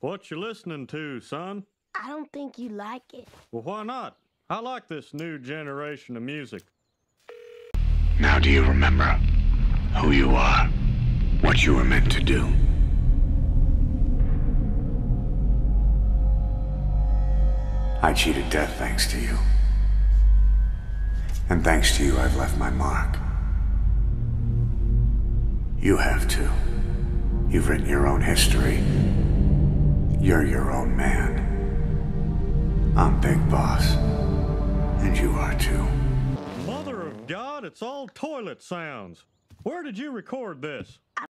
What you listening to, son? I don't think you like it. Well, why not? I like this new generation of music. Now do you remember who you are? What you were meant to do? I cheated death thanks to you. And thanks to you, I've left my mark. You have too. You've written your own history. You're your own man. I'm Big Boss. And you are too. Mother of God, it's all toilet sounds. Where did you record this?